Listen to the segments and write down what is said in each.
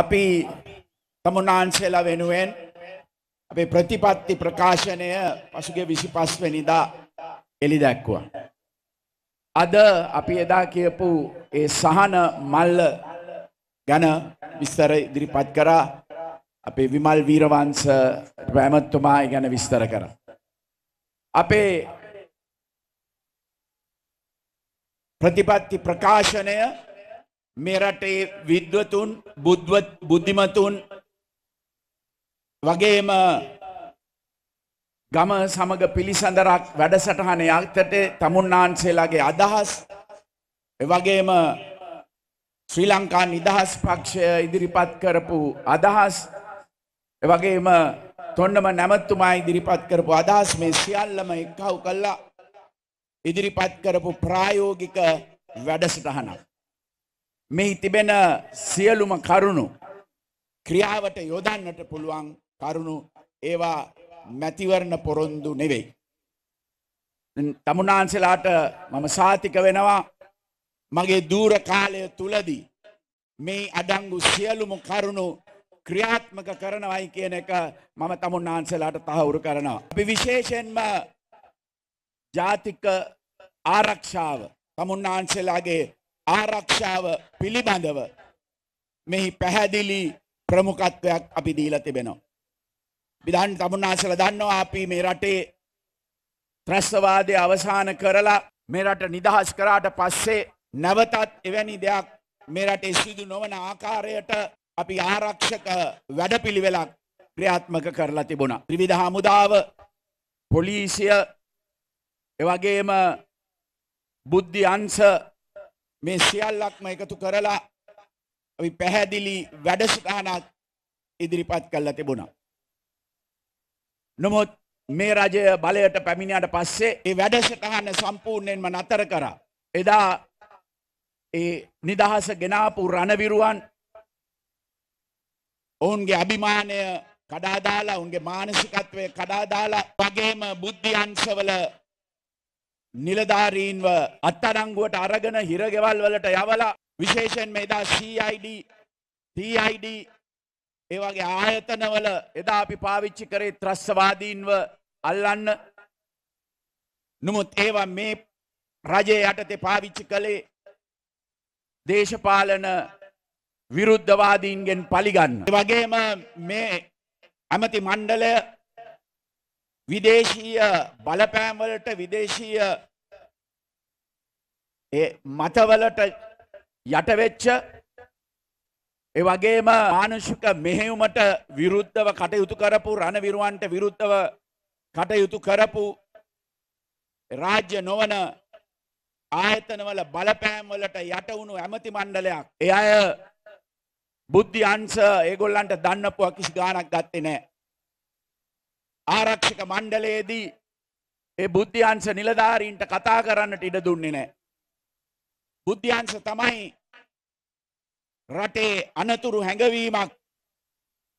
අපි තමුන්නාන්සේලා වෙනුවෙන් අපේ ප්‍රතිපත්ති ප්‍රකාශනය පසුගේ විසි පස්වනිදා එළි දැක්වා. අද අපි එදා කියපු ඒ සහන මල්ල ගැන විස්තර ඉදිරිපත් කරා අපේ විමල් වීරවංස පැමත්තුමා ගැන විස්තර කර. අපේ ප්‍රතිපත්ති ප්‍රකාශනය මේ රටේ විද්වතුන් බුද්ධිමතුන් වගේම ගම සමග පිළිසඳරක් වැඩසටහන යක්තට තමුන්නාන්සේලාගේ අදහස් එවගේම ශ්‍රී ලංකා නිදහස් පක්ෂය ඉදිරිපත් කරපු අදහස් එවගේම තොන්නම නැමත්තුමා ඉදිරිපත් කරපු අදහස් මේ සියල්ලම එක්කව් කල්ලා ඉදිරිපත් කරපු ප්‍රායෝගික වැඩසටහනක්. මෙහි තිබෙන සියලුම කරුණු ක්‍රියාවට යොදන්නට පුළුවන් කරුණු ඒවා මැතිවරණ පොරොන්දු නෙවෙයි. තමුණාන්සලාට මම සාතික වෙනවා මගේ දූර කාලය තුලදී මේ අඩංගු සියලුම කරුණු ක්‍රියාත්මක කරනවයි කියන එක මම තමුන්නාන්සලාට තහවුරු කරනවා. අපි විශේෂෙන්ම ජාතික ආරක්ෂාව තමුන්නාන්සලාගේ ආරක්ෂාව පිළිබඳව මෙහි පැහැදිලි ප්‍රමුඛත්වයක් අපි දීලා තිබෙනවා. විධාන් තමුන්නාසල දන්නවා අපි මේ රටේ ත්‍රස්තවාදය අවසාන කරලා මේ රට නිදහස් කරාට පස්සේ නැවතත් එවැනි දෙයක් මේ රටේ සිදු නොවන ආකාරයට අපි ආරක්ෂක වැඩපිළිවෙලක් ක්‍රියාත්මක කරලා තිබුණා. ත්‍රිවිධ හමුදාව පොලිසිය එවගේම බුද්ධි අංශ මේ සියල්ලක්ම එකතු කරලා අපි පැහැදිලි වැඩසටහනක් ඉදිරිපත් කළා තිබුණා. නමුත් මේ රජය බලයට පැමිණියට පස්සේ ඒ වැඩසටහන සම්පූර්ණයෙන්ම නතර කරා. එදා ඒ නිදහස ගෙනාපු රණවිරුවන් ඔවුන්ගේ අභිමානය කඩාදාලා උන්ගේ මානසිකත්වය කඩාදාලා වගේම බුද්ධියන්සවල නිලධාරීන්ව අත්අඩංගුවට අරගෙන හිරගෙවල් වලට යවලා විශේෂයෙන් එදා CID TID ඒ වගේ ආයතනවල එදා අපි පාවිච්චි කරේ ත්‍රස්වාදීන්ව අල්ලන්න නමුත් ඒවා මේ රජය යටතේ පාවිච්චි කළේ දේශපාලන විරුද්ධවාදීන්ගෙන් පලිගන්න. වගේම මේ ඇමති මණ්ඩලය විදේශීය බලපෑම්වලට විදේශීය මතවලට යටවෙච්ච ඒ වගේම මානුෂික මෙහෙවුමට විරුද්ධව කටයුතු කරපු රණවිරුවන්ට විරුද්ධව කටයුතු කරපු රාජ්‍ය නොවන ආයතනවල බලපෑම්වලට යටවුණු ඇමති මණ්ඩලයක් එය අය බුද්ධි අංශ ඒගොල්ලන්ට දන්නපුවා කිසි ගානක් ගත්තේ නෑ. ආරක්ෂක මණ්ඩලයේදී ඒ බුද්ධ්‍යංශ නිලධාරීන්ට කතා කරන්නට ඉඩ දුන්නේ නෑ. බුද්ධ්‍යංශ තමයි රටේ අනතුරු හැඟවීමක්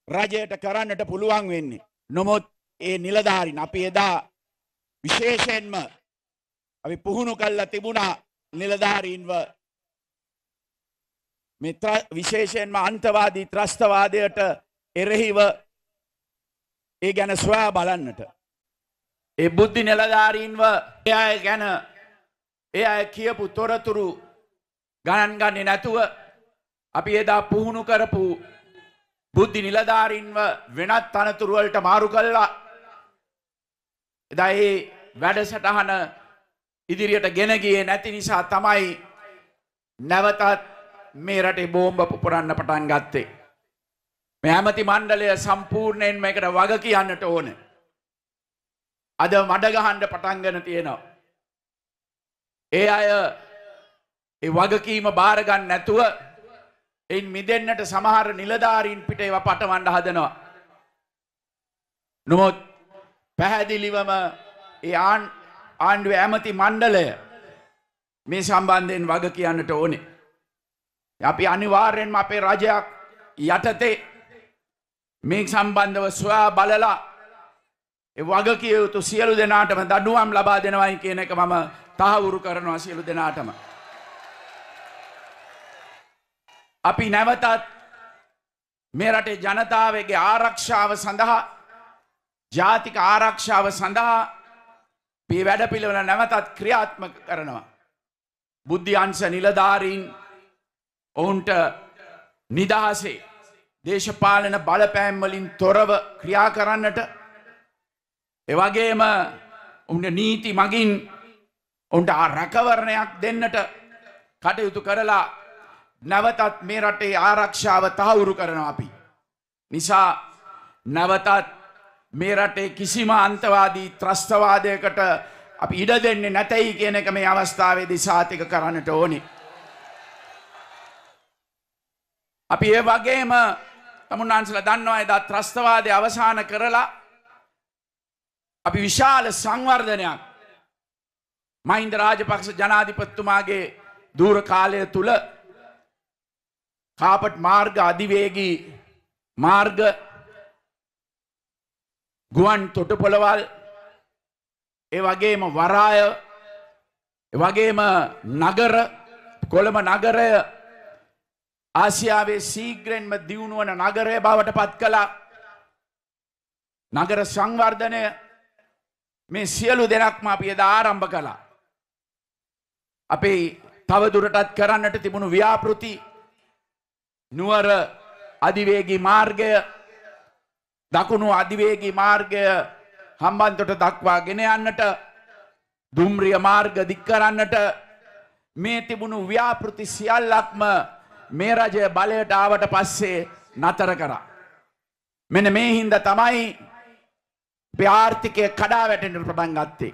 රජයට කරන්නට පුළුවන් වෙන්නේ. නොමුත් ඒ නිලධාරින් අපි එදා විශේෂයෙන්ම අපි පුහුණු කල්ලා තිබුණා නිලධාරීන්ව මෙ විශේෂයෙන්ම අන්තවාදී ත්‍රස්තවාදයට එරෙහිව ඒ ගැන ස්වා බලන්නට. ඒ බුද්ධි නිලධාරීන්ව ඒ අය ගැන ඒ අය කියපු තොරතුරු ගණන් ගන්නේ නැතුව අපි එදා පුහුණු කරපු බුද්ධි නිලධාරීන්ව වෙනත් තනතුරුවලට මාරු කල්ලා එදා ඒ වැඩසටහන ඉදිරියට ගෙන ගියේ නැති නිසා තමයි නැවතත් මේ රටේ බෝම්බ පුපුරන්න පටන් ගත්තේ. මේ ඇමති මණ්ඩලය සම්පූර්ණයෙන්ම එකට වග කියන්නට ඕන. අද මඩගහන්ඩ පටන්ගන තියෙනවා. ඒ අය ඒ වගකීම බාරගන්න නැතුව එයින් මිදෙන්න්නට සමහර නිලධාරීන් පිට ඒව පටවන්ඩ හදනවා. නොමුත් පැහැදිලිවම ඒ ආන් ආණ්ඩුව ඇමති මණ්ඩලය මේ සම්බන්ධයෙන් වග කියන්නට ඕනේ. අපි අනිවාර්යෙන්ම අපේ රජයක් යටතේ මේ සම්බන්ධව සොයා බලලා වග කිය යුතු සියලු දෙනාටම දඩුවම් ලබා දෙනවයි කියන එක මම තහවුරු කරනවා සියලු දෙනාටම. අපි නැවතත් මේ රටේ ජනතාවගේ ආරක්ෂාව සඳහා ජාතික ආරක්ෂාව සඳහා පේ වැඩ පිළිවල නැවතත් ක්‍රියාත්මක කරනවා. බුද්ධියංශ නිලධාරීන් ඔවුන්ට නිදහසේ දේශපාලන බලපෑම්වලින් තොරව ක්‍රියා කරන්නට එවගේම උන්ට නීති මගින් උන්ට රැකවරණයක් දෙන්නට කටයුතු කරලා නැවතත් මේ රටේ ආරක්ෂාව තහවුරු කරනවා අපි. නිසා නැවතත් මේ රටේ කිසිම අන්තවාදී ත්‍රස්තවාදයකට අපි ඉඩ දෙන්නේ නැතැයි කියන එක මේ අවස්ථාවේදී සාතික කරන්නට ඕනි. අපි ඒ වගේම තමුන්නාන්සල දන්නවා එදා ත්‍රස්තවාදය අවසාන කරලා අපි විශාල සංවර්ධනයක් මහින්ද රාජපක්ෂ ජනාධිපත්තුමාගේ දූර කාලය තුළ කාපට් මාර්ග අධිවේගී මාර්ග ගුවන් තොටපොළවල් ඒ වගේම වරාය වගේම නගර කොළඹ නගරය ආසියාවේ සීග්‍රෙන්ම දියුණුවන නගරය බවට පත් කළා නගර සංවර්ධනය මේ සියලු දෙනක්ම අපි එදා ආරම්භ කළා. අපේ තවදුරටත් කරන්නට තිබුණු ව්‍යාපෘති නුවර අධිවේගී මාර්ගය දකුණු අධිවේගී මාර්ගය හම්බන්තොට දක්වා ගෙන යන්නට දුම්රිය මාර්ග දික් කරන්නට මේ තිබුණු ව්‍යාපෘති සියල්ලක්ම මේ රජය බලයට ආවට පස්සේ නතර කරා. මෙන මේ හින්ද තමයි ආර්ථිකය කඩා වැටෙනට පටන් ගත්තේ.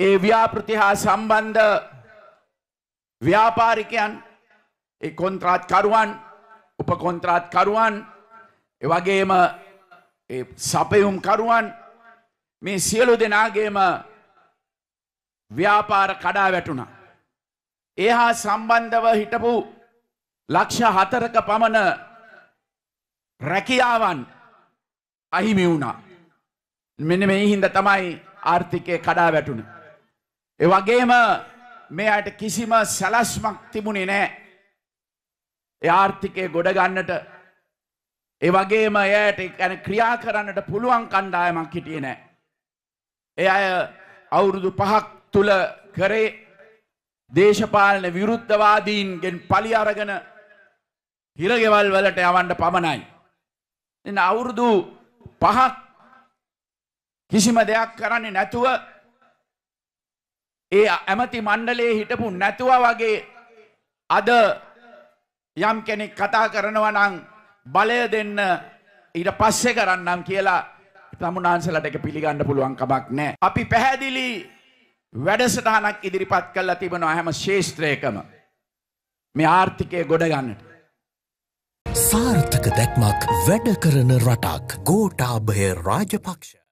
ඒ ව්‍යාපෘති හා සම්බන්ධ ව්‍යාපාරිකයන් ඒ කොන්ත්‍රාත්කරුවන් උපකොන්ත්‍රාත්කරුවන් එවගේම සපයුම් කරුවන් මේ සියලු දෙනාගේම ව්‍යාපාර කඩා වැටුණ. ඒ හා සම්බන්ධව හිටපු ලක්ෂ හතරක පමණ රැකියාවන් අහිමි වුණා. මෙන්න මේ හින්ද තමයි ආර්ථිකය කඩා වැටුණ. ඒ වගේම මේ අයට කිසිම සැලස්මක් තිබුණේ නෑ. ඒ ආර්ථිකය ගොඩ ගන්නට ඒ වගේම එයට ගැන ක්‍රියා කරන්නට පුළුවන් කණ්ඩායමක් හිටියේ නෑ. ඒ අය අවුරුදු පහක් තුළ කරේ දේශපාලන විරුද්ධවාදීන්ගෙන් පලි අරගෙන හිරගෙවල් වලට යවන්ට පමණයි. එන්න අවුරුදු පහක් කිසිම දෙයක් කරන්නේ නැතුව ඒ ඇමති මණ්ඩලේ හිටපු නැතුව වගේ අද යම් කෙනෙක් කතා කරනවා නම් බලය දෙන්න ඊට පස්සේ කරන්නම් කියලා තමුනාන්සලට එක පිළිගන්න පුළුවන් කමක් නෑ. අපි පැහැදිලි වැඩසටහනක් ඉදිරිපත් කල්ලා තිබෙනවා හැම ශේෂත්‍රයකම මේ ආර්ථිකය ගොඩ ගන්නට. සාර්ථක දැක්මක් වැඩ කරන රටක් ගෝටාභය රාජපක්ෂ.